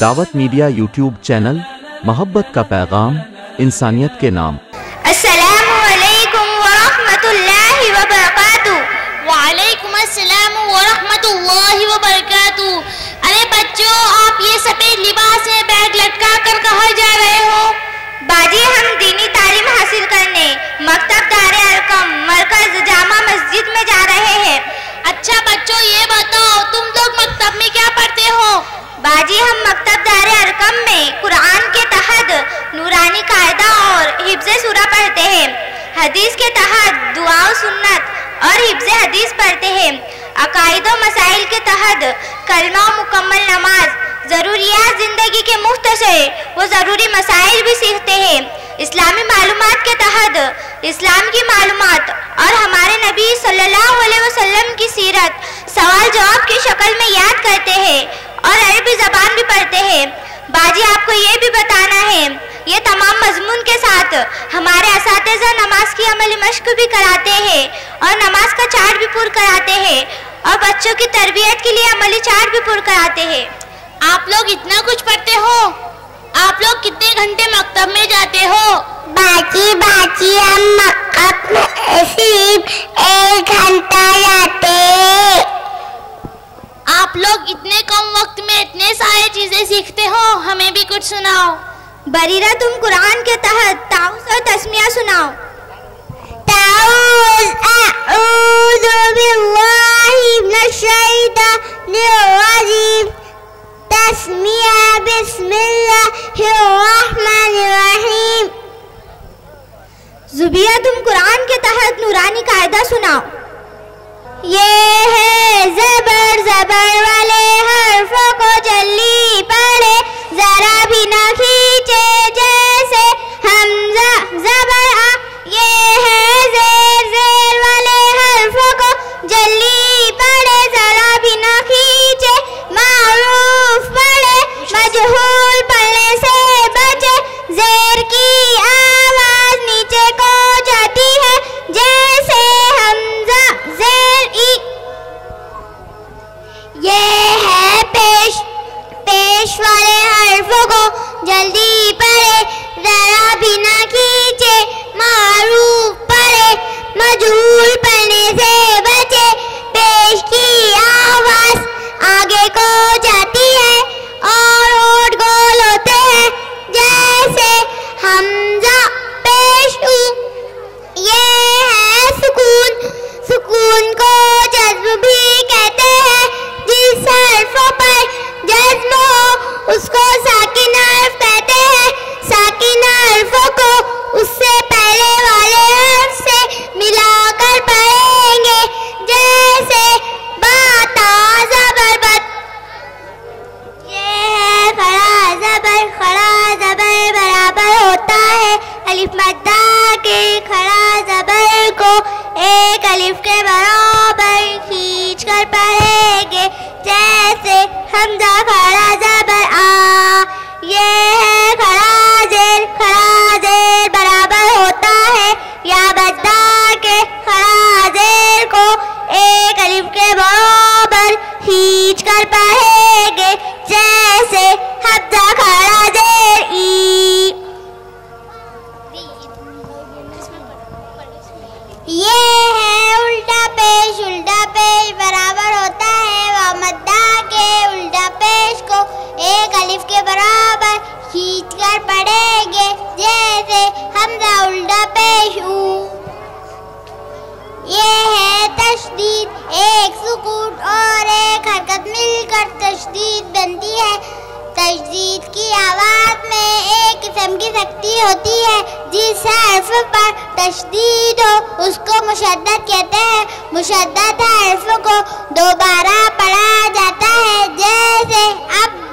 दावत media YouTube channel, मोहब्बत का पैगाम, इंसानियत के नाम। अरे बच्चों, आप ये सफ़ेद लिबास में बैग लटका कर कहाँ जा रहे हो? बाजी, हम दीनी तालीम हासिल करने, मकतब दारे मरकज जामा मस्जिद में जा रहे हैं अच्छा बच्चों ये बताओ तुम लोग मकतब में क्या पढ़ते हो बाजी हम मकतब दारे अरकम में कुरान के तहत नूरानी कायदा और हिफ्ज सूरा पढ़ते हैं हदीस के तहत दुआ सुन्नत और हिफ्ज हदीस पढ़ते हैं। अकायद मसाइल के तहत कलमा मुकम्मल नमाज़, ज़रूरियात ज़िंदगी के मुफ़्त से वो ज़रूरी मसाइल भी सीखते हैं। इस्लामी मालूम के तहत इस्लाम की मालूमात और हमारे नबी सल्लल्लाहु अलैहि वसल्लम की सीरत सवाल जवाब की शक्ल में याद करते हैं और अरबी ज़बान भी पढ़ते हैं। बाजी, आपको ये भी बताना है ये तमाम मजमून के साथ हमारे इस नमाज़ की अमली मश्क भी कराते हैं और नमाज़ का चार्ट भी पूर कराते हैं और बच्चों की तरबियत के लिए अमली चार्ट भी पूर कराते हैं। आप लोग इतना कुछ पढ़ते हो? आप लोग कितने घंटे मकतब में जाते हो? बाकी बाकी हम मकतब में सिर्फ़ एक घंटा जाते आप लोग इतने कम वक्त में इतने सारे चीज़ें सीखते हो? हमें भी कुछ सुनाओ। बरीरा, तुम कुरान के तहत ताउस और तस्मिया सुनाओ। तस्मिया, बिस्मिल्लाहिर्रहमानिर्रहीम। जुबिया, तुम कुरान के तहत नूरानी कायदा सुनाओ। ये है जबर जबर वाले हर्फों को जल्दी पढ़े। जरा भी न खींचे जैसे हमजा, जबर ये है जेर जेर वाले हर्फों को। जल्दी पढ़े, जरा भी न खींचे, मारूफ पढ़े मजहूल एक अलिफ के बराबर खींच कर पढ़ेंगे। जैसे हमजा खड़ा कर पढ़ेंगे जैसे हमजा उल्टा पेश ये है तशदीद, एक सुकून और एक हरकत। मिलकर तशदीद बनती है। तशदीद की आवाज़ में एक किस्म की शक्ति होती है, जिस हर्फ पर तशदीद हो, उसको मुशद्दत कहते हैं। मुशद्दत हर्फ को दोबारा पढ़ा जाता है, जैसे अब्बा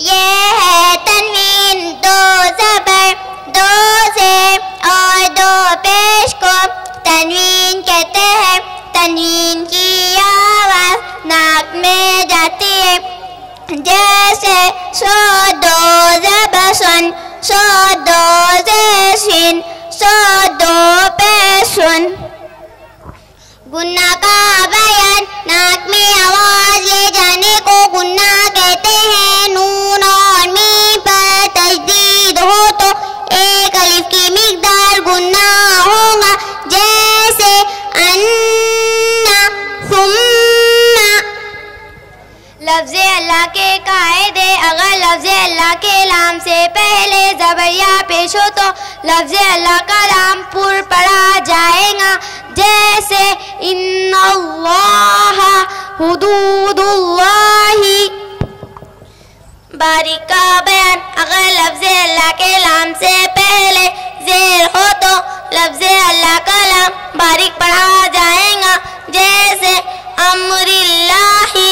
ये है तनवीन, दो जबर, दो से और दो पेश को। तनवीन कहते हैं, तनवीन की आवाज़ नाक में जाती है। जैसे, सो दो जबसन सो दो जैसिन सो दो पेशुन गुन्ना का बयान नाक में आवाज़ ले जाने को गुन्ना कहते हैं। नून और मी पर तजदीद हो तो एक अलिफ की मिकदार गुन्ना होगा। जैसे अन्ना, सुन्ना। लफ्ज अल्लाह के कायदे, अगर लफ्ज अल्लाह के लाम से पहले जबरिया पेश हो तो लफ्ज अल्लाह का लाम पुर पड़ा जाएगा। जैसे इन्नल्लाह हुदूदुल्लाही बारीक का बयान अगर लफ्ज अल्लाह के लाम से पहले जेर हो तो लफ्ज अल्लाह का लाम बारीक पढ़ा जाएगा जैसे अमरिल्लाही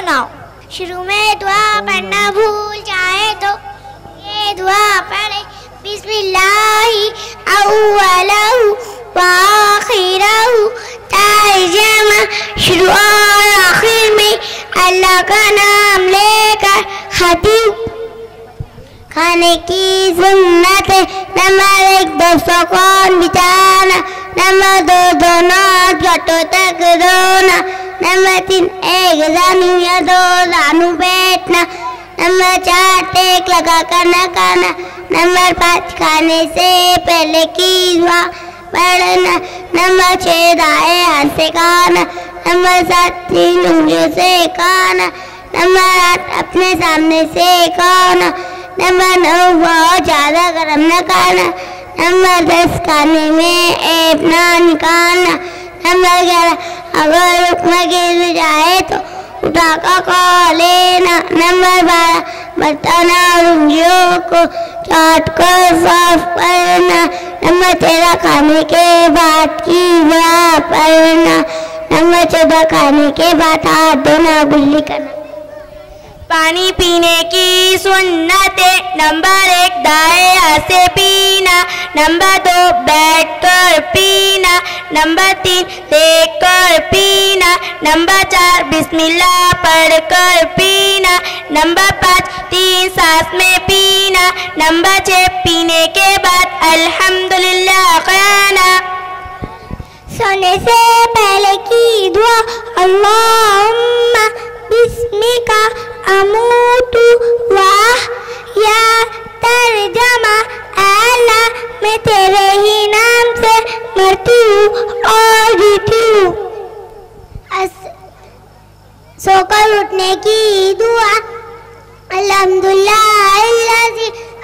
सुनाओ। शुरू में दुआ पढ़ना भूल जाए तो ये दुआ पढ़े, बिस्मिल्लाहि अव्वलहु व आखिरहु। तर्जमा शुरू और आखिर में अल्लाह का नाम लेकर खतीब। खाने की सुन्नत, नंबर एक दोस्तों कौन बिछाना, नंबर दो, दोनों घटों तक रोना। नंबर तीन एक जानू या दो जानू बैठना। नंबर चार टेक लगा कर न खाना नंबर पाँच खाने से पहले की दुआ पढ़ना। नंबर छः दाएँ हाथ से खाना नंबर सात तीन उंगलियों से खाना नंबर आठ अपने सामने से खाना नंबर नौ बहुत ज़्यादा गर्म न खाना नंबर दस खाने में ऐप ना निकालना। नंबर ग्यारह अगर रुकना गिर जाए तो उठा का लेना, नंबर बारह बताना और उंगलियों को चाट कर साफ़ करना, नंबर तेरह खाने के बाद की बात करना, नंबर चौदह खाने के बाद हाथ धोना गुल्ली करना। पानी पीने की सुन्नत। नंबर एक, दाएँ हाथ से पीना। नंबर दो, बैठकर पीना। नंबर तीन देख कर पीना। नंबर चार, बिस्मिल्लाह पढ़कर पीना। नंबर पाँच, तीन सांस में पीना। नंबर छः, पीने के बाद अल्हम्दुलिल्लाह खाना। सोने से पहले की दुआ, अल्लाहुम्मा, बिस्मिका। अमूतु वाह या तर्जमा अल्लाह मैं तेरे ही नाम से मरती हूँ और जीती हूँ सोकर उठने की दुआ अल्हम्दुलिल्लाह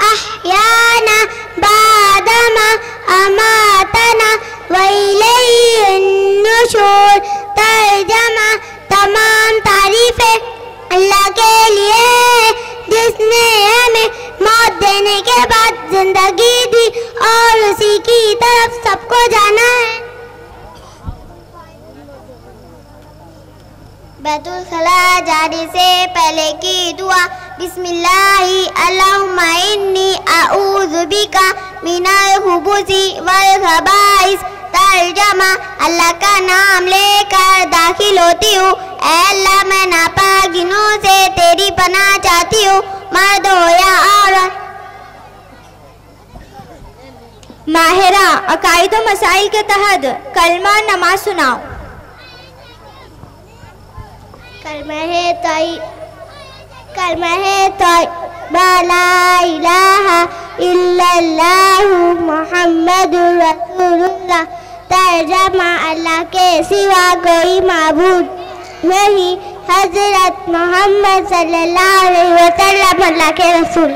अहयाना बादमा अमातना वैलशोर तर्जमा तमाम तारीफें अल्लाह के लिए जिसने हमें मौत देने के बाद ज़िंदगी दी और उसी की तरफ़ सबको जाना है। बैतुल खला जाने से पहले की दुआ, बिस्मिल्लाहि, अल्लाहुम्मा इन्नी अऊज़ु बिका मिनल खुबुसी वल खबाइस तर्जमा, अल्लाह का नाम लेकर दाखिल होती हूँ। अल्लाह, मैं नापाकिनों से तेरी पनाह चाहती हूँ। या औरत। माहिरा, अकायद मसाइल के तहत कलमा नमाज़ सुनाओ। कलमा है कलमा है तई रसूलुल्लाह। तर्जमा अल्लाह के सिवा कोई माबूद नहीं। हज़रत मोहम्मद वसल्लम के रसूल।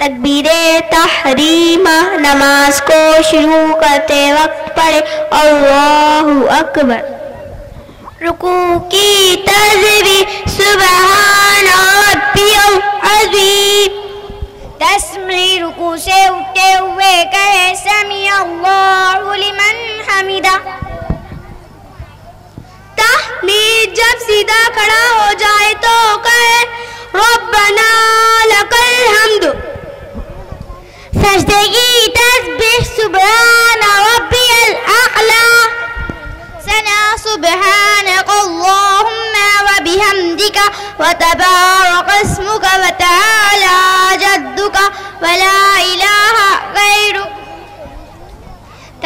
तकबीर तहरीमा नमाज़ को शुरू करते वक्त पढ़े अल्लाहु अकबर। रुकू की तजवी दस मिनट रुकू से उठे हुए कहे समी अल्लाह प्लीज़ जब सीधा खड़ा हो जाए तो कहे रब्बना लकल हमद। सजदे की तस्बीह सुबहान रब्बियल अअला सना सुबहानक अल्लाहुम्मा व बिहम्दिका व तबारक इस्मुका व तआला जद्दुका व ला इलाहा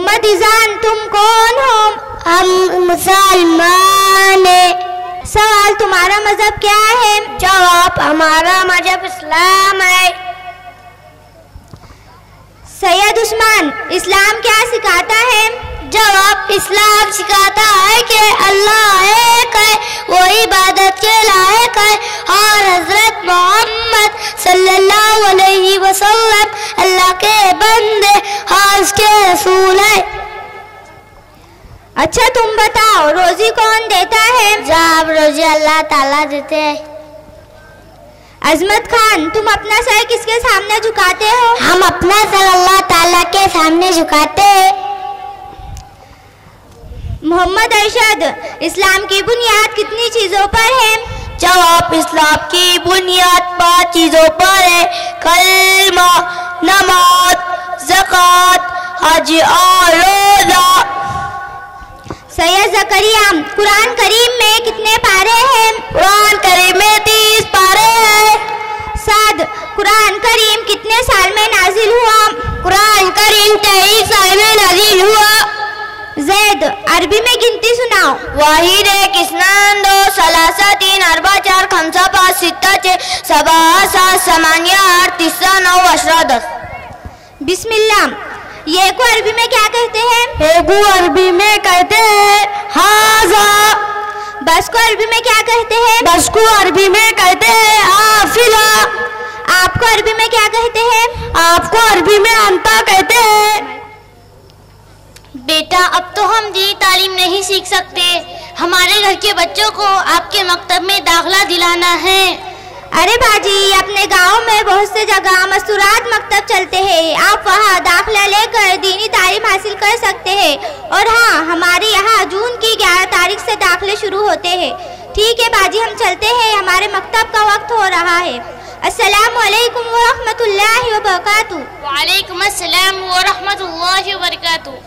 मोहम्मद ईजान तुम कौन हो? हम मुसलमान सवाल तुम्हारा मज़हब क्या है? जवाब, हमारा मज़हब इस्लाम है। सैयद उस्मान, इस्लाम क्या सिखाता है? जवाब इस्लाम सिखाता है कि अल्लाह एक है वो इबादत के लायक है। और हज़रत मोहम्मद सल्लल्लाहु अलैहि वसल्लम अल्लाह के बंदे और उसके रसूल है। अच्छा तुम बताओ रोजी कौन देता है? जवाब रोजी अल्लाह ताला देते हैं। अजमत खान तुम अपना सर किसके सामने झुकाते हो? हम अपना सर अल्लाह ताला के सामने झुकाते हैं। मोहम्मद अरशद, इस्लाम की बुनियाद कितनी चीज़ों पर है? जवाब, इस्लाम की बुनियाद पाँच चीज़ों पर है। कलमा, नमाज़, जक़ात, हज और रोजा। सैयद जकरिया, कुरान करीम में कितने पारे हैं? कुरान करीम में तीस पारे हैं। साद, कुरान करीम कितने साल में नाजिल हुआ? कुरान करीम तेईस साल में नाजिल हुआ। जैद अरबी में गिनती सुनाओ। वाहिद एक इस्नान दो सलासा तीन अरबा चार खमसा पाँच सित्ता छः सबा सात समानिया आठ तीसरा नौ अशरा दस बिस्मिल्लाह ये को अरबी में क्या कहते हैं? अरबी में कहते हैं हाजा। बस को अरबी में क्या कहते हैं? बस को अरबी में कहते हैं आफिला। आपको अरबी में क्या कहते हैं? आपको अरबी में अंता कहते हैं बेटा अब तो हम दी तालीम नहीं सीख सकते। हमारे घर के बच्चों को आपके मकतब में दाखला दिलाना है। अरे बाजी अपने गाँव में बहुत से जगह मस्तूरात मकतब चलते हैं। आप वहाँ दाखला लेकर दीनी तालीम हासिल कर सकते हैं। और हाँ हमारे यहाँ जून की 11 तारीख से दाखले शुरू होते हैं। ठीक है बाजी हम चलते हैं। हमारे मकतब का वक्त हो रहा है। अस्सलाम वालेकुम व रहमतुल्लाहि व बरकातहू वालेकुम अस्सलाम व रहमतुल्लाहि व बरकातहू